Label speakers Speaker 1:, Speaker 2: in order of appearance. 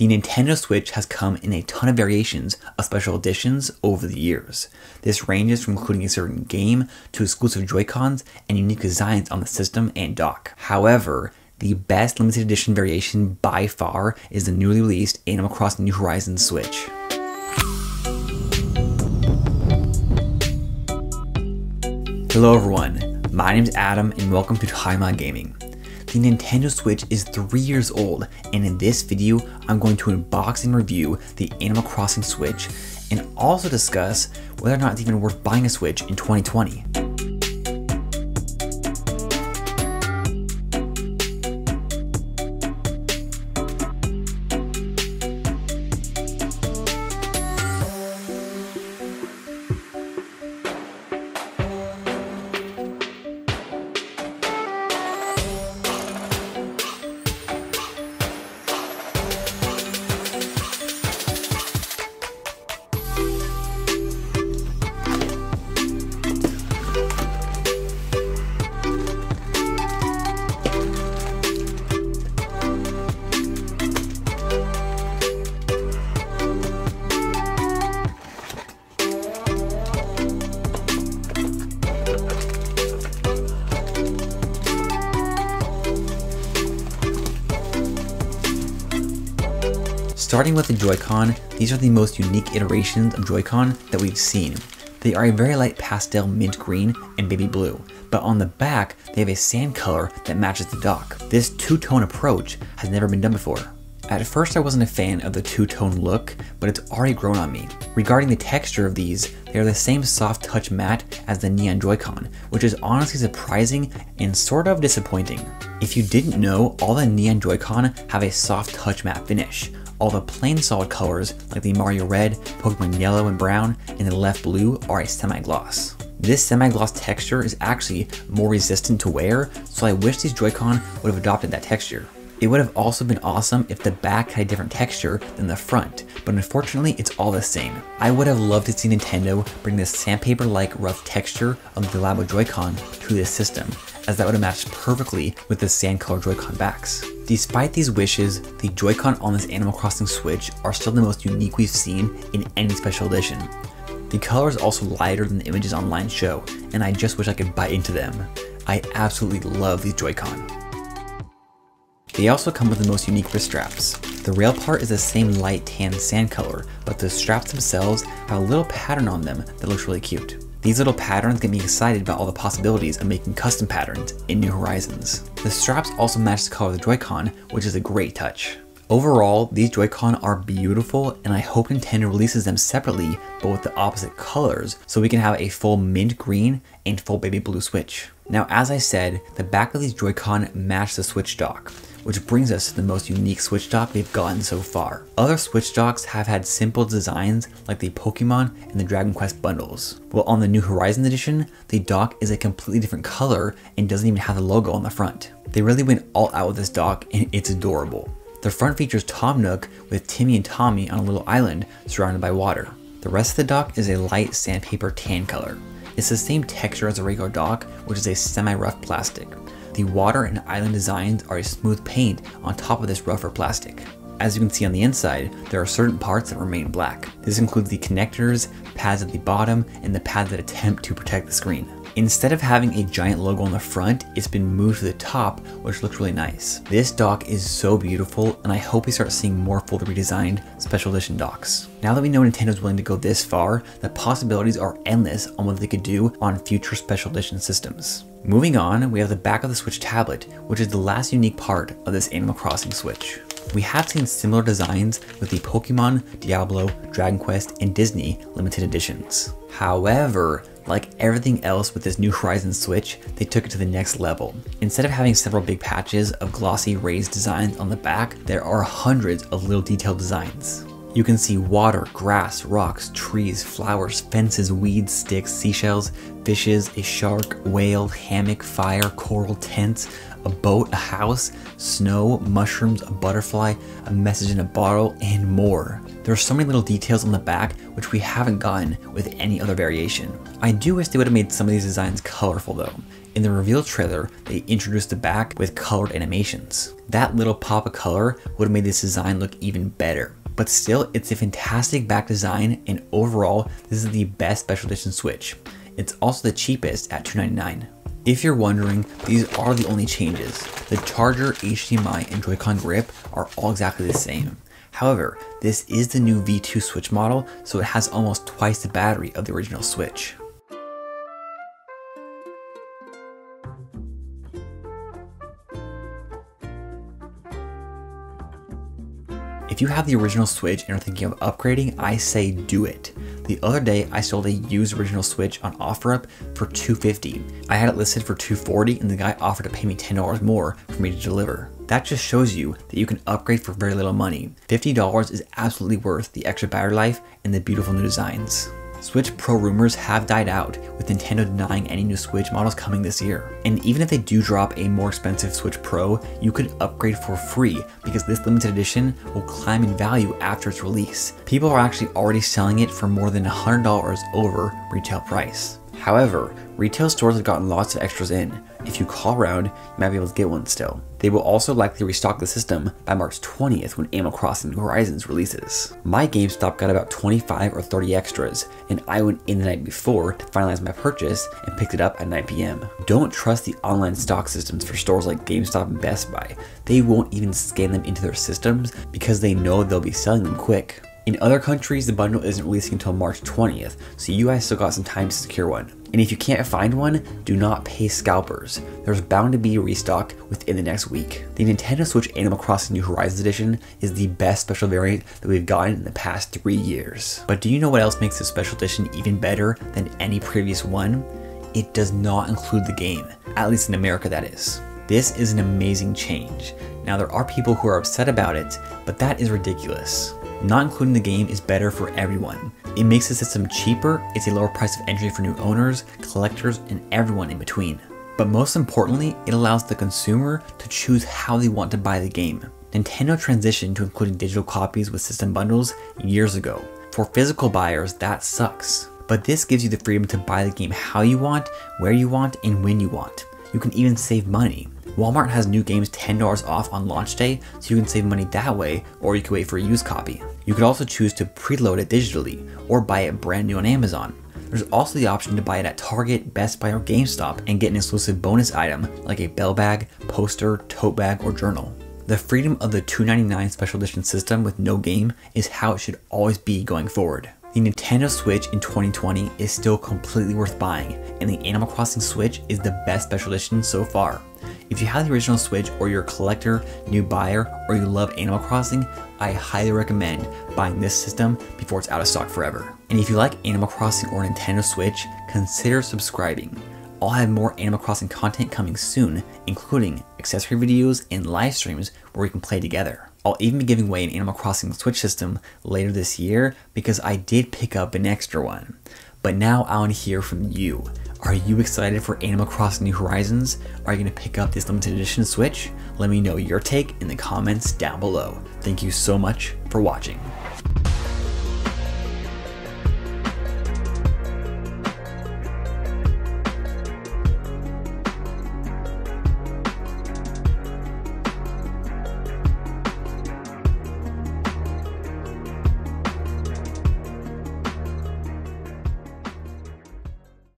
Speaker 1: The Nintendo Switch has come in a ton of variations of special editions over the years. This ranges from including a certain game to exclusive Joy-Cons and unique designs on the system and dock. However, the best limited edition variation by far is the newly released Animal Crossing New Horizons Switch. Hello everyone, my name is Adam and welcome to TimeLag Gaming. The Nintendo Switch is 3 years old and in this video I'm going to unbox and review the Animal Crossing Switch and also discuss whether or not it's even worth buying a Switch in 2020. Starting with the Joy-Con, these are the most unique iterations of Joy-Con that we've seen. They are a very light pastel mint green and baby blue, but on the back, they have a sand color that matches the dock. This two-tone approach has never been done before. At first I wasn't a fan of the two-tone look, but it's already grown on me. Regarding the texture of these, they are the same soft touch matte as the Neon Joy-Con, which is honestly surprising and sort of disappointing. If you didn't know, all the Neon Joy-Con have a soft touch matte finish, all the plain solid colors, like the Mario Red, Pokemon Yellow and Brown, and the left blue are a semi-gloss. This semi-gloss texture is actually more resistant to wear, so I wish these Joy-Con would have adopted that texture. It would have also been awesome if the back had a different texture than the front, but unfortunately it's all the same. I would have loved to see Nintendo bring this sandpaper-like rough texture of the Labo Joy-Con to this system, as that would have matched perfectly with the sand color Joy-Con backs. Despite these wishes, the Joy-Con on this Animal Crossing Switch are still the most unique we've seen in any special edition. The color is also lighter than the images online show, and I just wish I could bite into them. I absolutely love these Joy-Con. They also come with the most unique wrist straps. The rail part is the same light tan sand color, but the straps themselves have a little pattern on them that looks really cute. These little patterns get me excited about all the possibilities of making custom patterns in New Horizons. The straps also match the color of the Joy-Con, which is a great touch. Overall, these Joy-Con are beautiful and I hope Nintendo releases them separately but with the opposite colors so we can have a full mint green and full baby blue Switch. Now as I said, the back of these Joy-Con match the Switch dock which brings us to the most unique Switch dock we've gotten so far. Other Switch docks have had simple designs like the Pokemon and the Dragon Quest bundles. While on the New Horizon edition, the dock is a completely different color and doesn't even have the logo on the front. They really went all out with this dock and it's adorable. The front features Tom Nook with Timmy and Tommy on a little island surrounded by water. The rest of the dock is a light sandpaper tan color. It's the same texture as a regular dock, which is a semi-rough plastic. The water and island designs are a smooth paint on top of this rougher plastic. As you can see on the inside, there are certain parts that remain black. This includes the connectors, pads at the bottom, and the pads that attempt to protect the screen. Instead of having a giant logo on the front, it's been moved to the top, which looks really nice. This dock is so beautiful, and I hope we start seeing more fully redesigned special edition docks. Now that we know Nintendo's willing to go this far, the possibilities are endless on what they could do on future special edition systems. Moving on, we have the back of the Switch tablet, which is the last unique part of this Animal Crossing Switch. We have seen similar designs with the Pokemon, Diablo, Dragon Quest, and Disney limited editions. However, like everything else with this New Horizon Switch, they took it to the next level. Instead of having several big patches of glossy raised designs on the back, there are hundreds of little detailed designs. You can see water, grass, rocks, trees, flowers, fences, weeds, sticks, seashells, fishes, a shark, whale, hammock, fire, coral, tents, a boat, a house, snow, mushrooms, a butterfly, a message in a bottle, and more. There are so many little details on the back which we haven't gotten with any other variation. I do wish they would have made some of these designs colorful though. In the reveal trailer, they introduced the back with colored animations. That little pop of color would have made this design look even better. But still, it's a fantastic back design and overall, this is the best special edition Switch. It's also the cheapest at 299. If you're wondering, these are the only changes. The charger, HDMI, and Joy-Con grip are all exactly the same. However, this is the new V2 Switch model, so it has almost twice the battery of the original Switch. If you have the original Switch and are thinking of upgrading, I say do it. The other day, I sold a used original Switch on OfferUp for 250. I had it listed for 240 and the guy offered to pay me $10 more for me to deliver. That just shows you that you can upgrade for very little money. $50 is absolutely worth the extra battery life and the beautiful new designs. Switch Pro rumors have died out, with Nintendo denying any new Switch models coming this year. And even if they do drop a more expensive Switch Pro, you could upgrade for free because this limited edition will climb in value after its release. People are actually already selling it for more than $100 over retail price. However, retail stores have gotten lots of extras in. If you call around, you might be able to get one still. They will also likely restock the system by March 20th when Animal Crossing Horizons releases. My GameStop got about 25 or 30 extras, and I went in the night before to finalize my purchase and picked it up at 9 p.m. Don't trust the online stock systems for stores like GameStop and Best Buy. They won't even scan them into their systems because they know they'll be selling them quick. In other countries, the bundle isn't releasing until March 20th, so you guys still got some time to secure one. And if you can't find one, do not pay scalpers. There's bound to be restock within the next week. The Nintendo Switch Animal Crossing New Horizons Edition is the best special variant that we've gotten in the past three years. But do you know what else makes this special edition even better than any previous one? It does not include the game, at least in America that is. This is an amazing change. Now there are people who are upset about it, but that is ridiculous. Not including the game is better for everyone. It makes the system cheaper, it's a lower price of entry for new owners, collectors, and everyone in between. But most importantly, it allows the consumer to choose how they want to buy the game. Nintendo transitioned to including digital copies with system bundles years ago. For physical buyers, that sucks. But this gives you the freedom to buy the game how you want, where you want, and when you want. You can even save money. Walmart has new games $10 off on launch day, so you can save money that way, or you can wait for a used copy. You could also choose to preload it digitally, or buy it brand new on Amazon. There's also the option to buy it at Target, Best Buy, or GameStop and get an exclusive bonus item like a bell bag, poster, tote bag, or journal. The freedom of the 299 special edition system with no game is how it should always be going forward. The Nintendo Switch in 2020 is still completely worth buying, and the Animal Crossing Switch is the best special edition so far. If you have the original Switch or you're a collector, new buyer, or you love Animal Crossing, I highly recommend buying this system before it's out of stock forever. And if you like Animal Crossing or Nintendo Switch, consider subscribing. I'll have more Animal Crossing content coming soon, including accessory videos and live streams where we can play together. I'll even be giving away an Animal Crossing Switch system later this year because I did pick up an extra one. But now I want to hear from you. Are you excited for Animal Crossing New Horizons? Are you going to pick up this limited edition Switch? Let me know your take in the comments down below. Thank you so much for watching.